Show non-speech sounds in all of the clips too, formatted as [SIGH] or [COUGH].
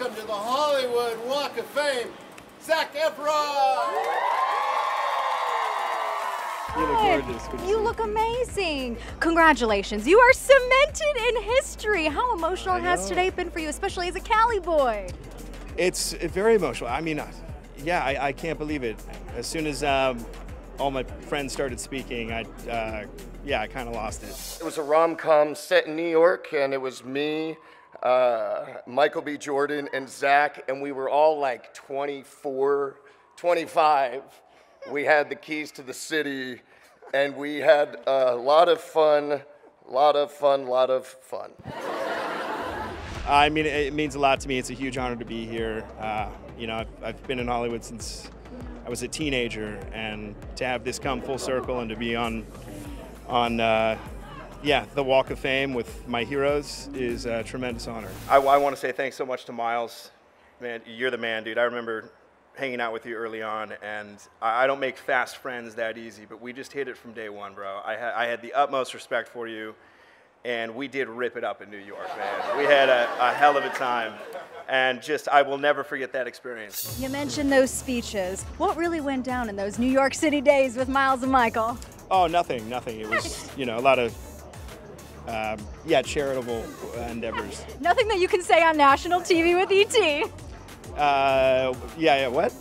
welcome to the Hollywood Walk of Fame, Zac Efron! You look gorgeous. Good You look amazing. Congratulations. You are cemented in history. How emotional has today been for you, especially as a Cali boy? It's very emotional. I mean, uh, yeah, I, I can't believe it. As soon as um, all my friends started speaking, I, uh, yeah, I kind of lost it. It was a rom com set in New York, and it was me, uh, Michael B. Jordan, and Zac, and we were all like 24, 25. We had the keys to the city, and we had a lot of fun, lot of fun, lot of fun. I mean, it, means a lot to me. It's a huge honor to be here. Uh, you know, I've, I've been in Hollywood since I was a teenager, and to have this come full circle and to be on, on, uh, yeah, the Walk of Fame with my heroes is a tremendous honor. I, I want to say thanks so much to Miles. Man, you're the man, dude. I remember hanging out with you early on, and I, I don't make fast friends that easy, but we just hit it from day one, bro. I, ha- I had the utmost respect for you, and we did rip it up in New York, man. We had a, a hell of a time, and just I will never forget that experience. You mentioned those speeches. What really went down in those New York City days with Miles and Michael? Oh, nothing, nothing. It was, you know, a lot of, um, yeah, charitable endeavors. Nothing that you can say on national TV with ET. Uh, yeah, yeah, what?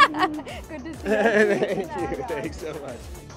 [LAUGHS] Good to see [LAUGHS] you. Thank you. Thanks so much.